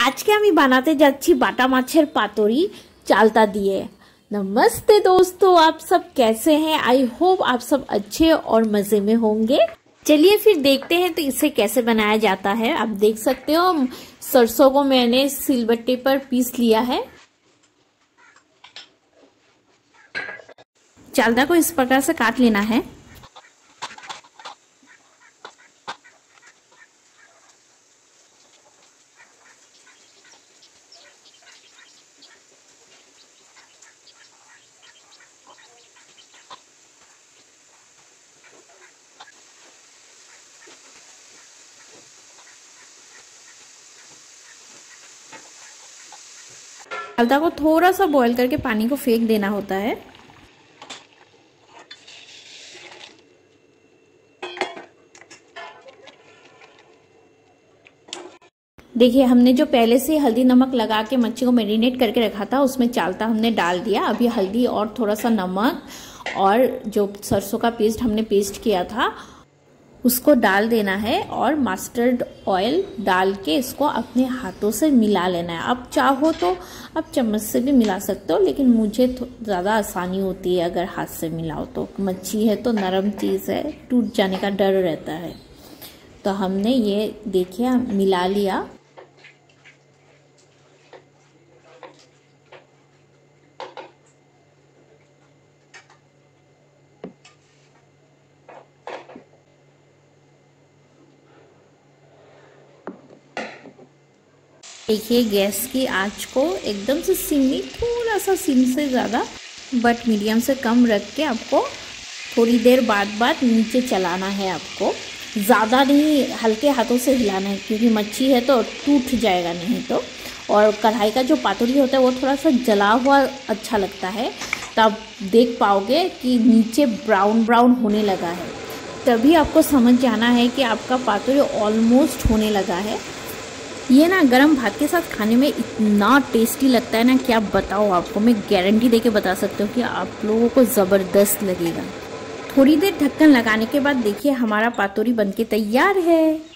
আজকে আমি বানাতে যাচ্ছি বাটা মাছের পাতরি चालता दिए नमस्ते दोस्तों आप सब कैसे हैं आई होप आप सब अच्छे और मजे में होंगे चलिए फिर देखते हैं तो इसे कैसे बनाया जाता है आप देख सकते हो सरसों को मैंने सिलबट्टे पर पीस लिया है चालदा को इस प्रकार से काट लेना है हल्दा को थोड़ा सा बॉईल करके पानी को फेंक देना होता है। देखिए, हमने जो पहले से हल्दी नमक लगा के मच्छी को मेरीनेट करके रखा था, उसमें चालता हमने डाल दिया। अभी हल्दी और थोड़ा सा नमक और जो सरसों का पेस्ट हमने पेस्ट किया था उसको डाल देना है और मस्टर्ड ऑयल डाल के इसको अपने हाथों से मिला लेना है। आप चाहो तो आप चम्मच से भी मिला सकते हो, लेकिन मुझे ज़्यादा आसानी होती है अगर हाथ से मिलाओ तो। मच्छी है तो नरम चीज़ है, टूट जाने का डर रहता है। तो हमने ये देखिए मिला लिया। देखिए गैस की आँच को एकदम से सिम नहीं थोड़ा सा सिम से ज़्यादा बट मीडियम से कम रख के आपको थोड़ी देर बाद बाद नीचे चलाना है आपको। ज़्यादा नहीं, हल्के हाथों से हिलाना है, क्योंकि मच्छी है तो टूट जाएगा नहीं तो। और कढ़ाई का जो पातुरी होता है वो थोड़ा सा जला हुआ अच्छा लगता है। तब देख पाओगे कि नीचे ब्राउन ब्राउन होने लगा है। तभी आपको समझ जाना है कि आपका पातुरी ऑलमोस्ट होने लगा है। ये ना गरम भात के साथ खाने में इतना टेस्टी लगता है ना क्या बताओ आपको, मैं गारंटी दे के बता सकती हूँ कि आप लोगों को ज़बरदस्त लगेगा। थोड़ी देर ढक्कन लगाने के बाद देखिए हमारा पातोरी बनके तैयार है।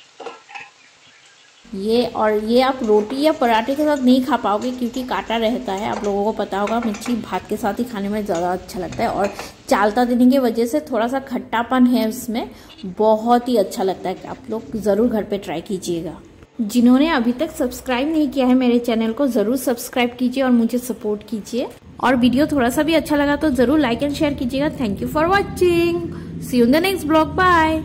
ये और ये आप रोटी या पराठे के साथ नहीं खा पाओगे क्योंकि काटा रहता है। आप लोगों को पता होगा मच्छी भात के साथ ही खाने में ज़्यादा अच्छा लगता है और चालता देने की वजह से थोड़ा सा खट्टापन है उसमें। बहुत ही अच्छा लगता है। आप लोग ज़रूर घर पे ट्राई कीजिएगा। जिन्होंने अभी तक सब्सक्राइब नहीं किया है मेरे चैनल को, ज़रूर सब्सक्राइब कीजिए और मुझे सपोर्ट कीजिए। और वीडियो थोड़ा सा भी अच्छा लगा तो ज़रूर लाइक एंड शेयर कीजिएगा। Thank you for watching see you the next blog bye